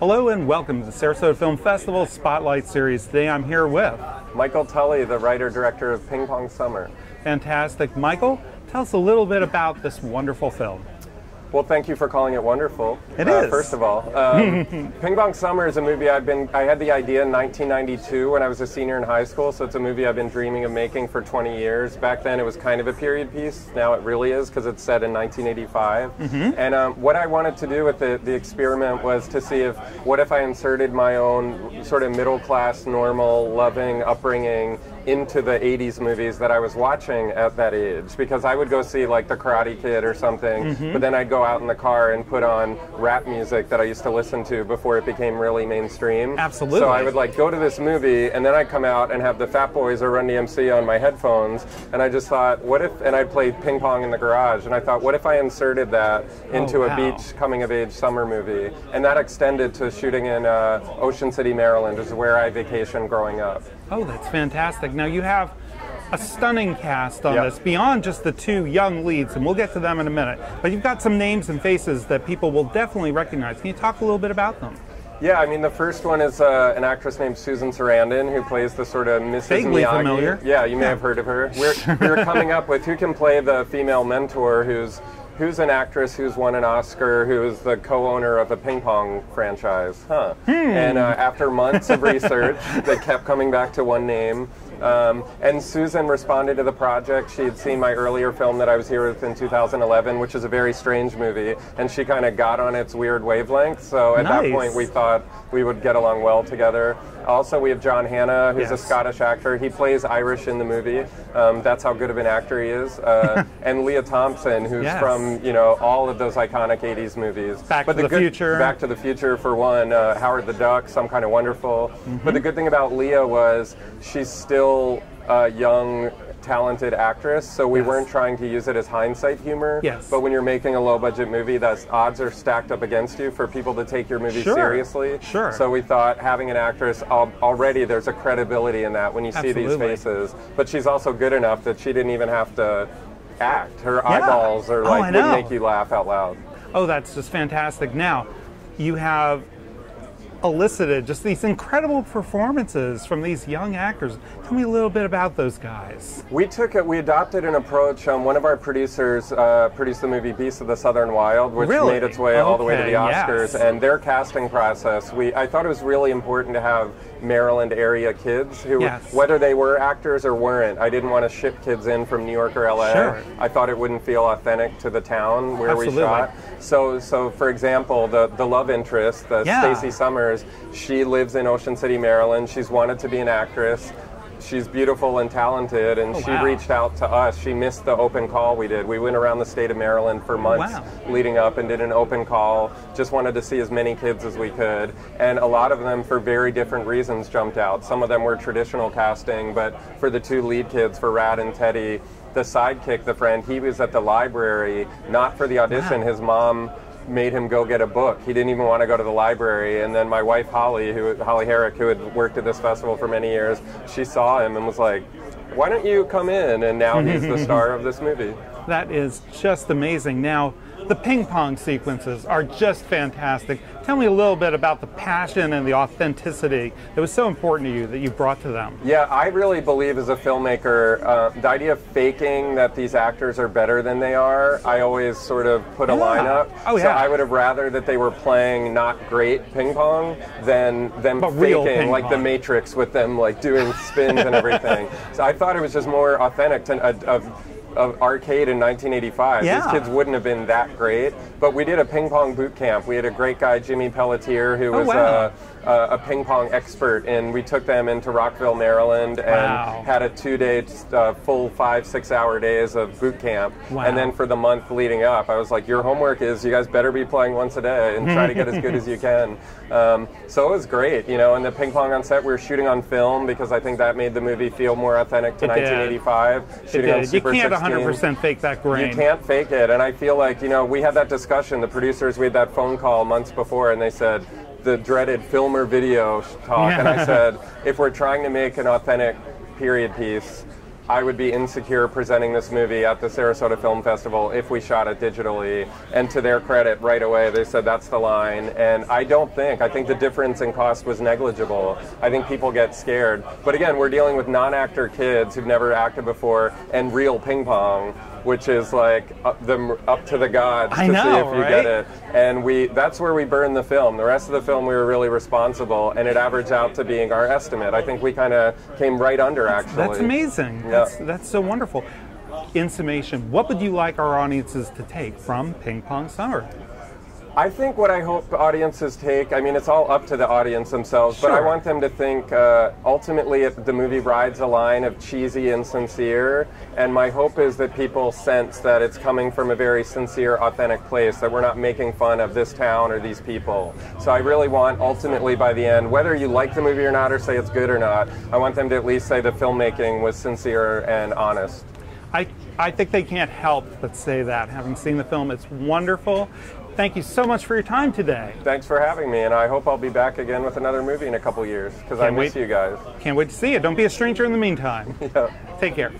Hello and welcome to the Sarasota Film Festival Spotlight Series. Today I'm here with Michael Tully, the writer director of Ping Pong Summer. fantastic Michael. Tell us a little bit about this wonderful film. Well, thank you for calling it wonderful. It uh, is. First of all, um, Ping Pong Summer is a movie I've been. I had the idea in 1992 when I was a senior in high school. So it's a movie I've been dreaming of making for 20 years. Back then, it was kind of a period piece. Now it really is because it's set in 1985. Mm-hmm. And um, what I wanted to do with the, the experiment was to see if what if I inserted my own sort of middle class, normal, loving upbringing into the 80s movies that I was watching at that age because I would go see like The Karate Kid or something, Mm-hmm. but then I'd go out in the car and put on rap music that I used to listen to before it became really mainstream. Absolutely. So I would like go to this movie and then I'd come out and have the Fat Boys or Run DMC on my headphones and I just thought, what if, and I'd play ping pong in the garage and I thought, what if I inserted that into Oh, a beach coming of age summer movie? And that extended to shooting in uh, Ocean City, Maryland, which is where I vacationed growing up. Oh, that's fantastic. Now you have a stunning cast on Yeah. this beyond just the two young leads, and we'll get to them in a minute. But you've got some names and faces that people will definitely recognize. Can you talk a little bit about them? Yeah, I mean, the first one is uh, an actress named Susan Sarandon who plays the sort of Mrs. Vaguely Miyagi. familiar. Yeah, you may have heard of her. We're, we were coming up with who can play the female mentor who's who's an actress who's won an Oscar, who is the co-owner of a ping pong franchise. Huh. Hmm. And uh, after months of research, they kept coming back to one name. Um, and Susan responded to the project. She had seen my earlier film that I was here with in 2011, which is a very strange movie, and she kind of got on its weird wavelength. So at that point, we thought we would get along well together. Also, we have John Hannah, who's a Scottish actor. He plays Irish in the movie. Um, that's how good of an actor he is. Uh, and Lea Thompson, who's Yes. from you know all of those iconic '80s movies. Back but to the good- Future. Back to the Future for one. Uh, Howard the Duck, Some Kind of Wonderful. Mm-hmm. But the good thing about Lea was she's still a uh, young. Talented actress, so we Yes. weren't trying to use it as hindsight humor. Yes. But when you're making a low budget movie, that's odds are stacked up against you for people to take your movie Sure. seriously. Sure. So we thought having an actress already there's a credibility in that when you see these Absolutely. faces. But she's also good enough that she didn't even have to act. Her Yeah. eyeballs are Oh, like I would make you laugh out loud. Oh, that's just fantastic. Now, you have elicited just these incredible performances from these young actors. Tell me a little bit about those guys. We took it. We adopted an approach. Um, one of our producers uh, produced the movie Beasts of the Southern Wild, which Really? made its way all the way to the Okay, Oscars. yes. And their casting process, we I thought it was really important to have Maryland area kids who, Yes. whether they were actors or weren't, I didn't want to ship kids in from New York or LA. Sure. I thought it wouldn't feel authentic to the town where Absolutely. we shot. So, so for example, the the love interest, the Yeah. Stacy Summers, she lives in Ocean City, Maryland. She's wanted to be an actress. She's beautiful and talented, and Oh, she wow. reached out to us. She missed the open call we did. We went around the state of Maryland for months Wow. leading up and did an open call. Just wanted to see as many kids as we could, and a lot of them, for very different reasons, jumped out. Some of them were traditional casting, but for the two lead kids, for Rad and Teddy, the sidekick, the friend, he was at the library, not for the audition. Wow. His mom made him go get a book. He didn't even want to go to the library. And then my wife Holly, who Holly Herrick, who had worked at this festival for many years, she saw him and was like, "Why don't you come in?" And now he's the star of this movie. That is just amazing. Now, the ping pong sequences are just fantastic. Tell me a little bit about the passion and the authenticity that was so important to you that you brought to them. Yeah, I really believe as a filmmaker, uh, the idea of faking that these actors are better than they are, I always sort of put a Yeah. line up. Oh, yeah. So. I would have rather that they were playing not great ping pong than them But faking like the. Matrix with them like doing spins and everything. So I thought it was just more authentic to uh, of of arcade in 1985. Yeah. These kids wouldn't have been that great, but we did a ping pong boot camp. We had a great guy, Jimmy Pelletier, who Oh, was wow. uh, uh, a ping pong expert, and we took them into Rockville, Maryland, and Wow. had a two-day, uh, full five, six-hour days of boot camp. Wow. And then for the month leading up, I was like, "Your homework is you guys better be playing once a day and try to get as good as you can." Um, so it was great, you know. And the ping pong on set, we were shooting on film because I think that made the movie feel more authentic to It did. 1985. It Shooting on did. You can't 16. 100% fake that grain. You can't fake it. And I feel like, you know, we had that discussion, the producers, we had that phone call months before, and they said, the dreaded film or video talk. And I said, if we're trying to make an authentic period piece, I would be insecure presenting this movie at the Sarasota Film Festival if we shot it digitally. And to their credit, right away, they said that's the line. And I don't think, I think the difference in cost was negligible. I think people get scared. But again, we're dealing with non actor kids who've never acted before and real ping pong which is like up, the, up to the gods I to know, see if you right? get it. And we that's where we burned the film. The rest of the film we were really responsible, and it averaged out to being our estimate. I think we kind of came right under actually. That's amazing. Yeah. That's, that's so wonderful. In summation, what would you like our audiences to take from Ping Pong Summer? I think what I hope audiences take, I mean, it's all up to the audience themselves, but I want them to think uh, ultimately if the movie rides a line of cheesy and sincere, and my hope is that people sense that it's coming from a very sincere, authentic place, that we're not making fun of this town or these people. So I really want ultimately by the end, whether you like the movie or not or say it's good or not, I want them to at least say the filmmaking was sincere and honest. I, I think they can't help but say that. Having seen the film, it's wonderful. Thank you so much for your time today. Thanks for having me, and I hope I'll be back again with another movie in a couple years because I miss wait. you guys. Can't wait to see you. Don't be a stranger in the meantime. Yeah. Take care.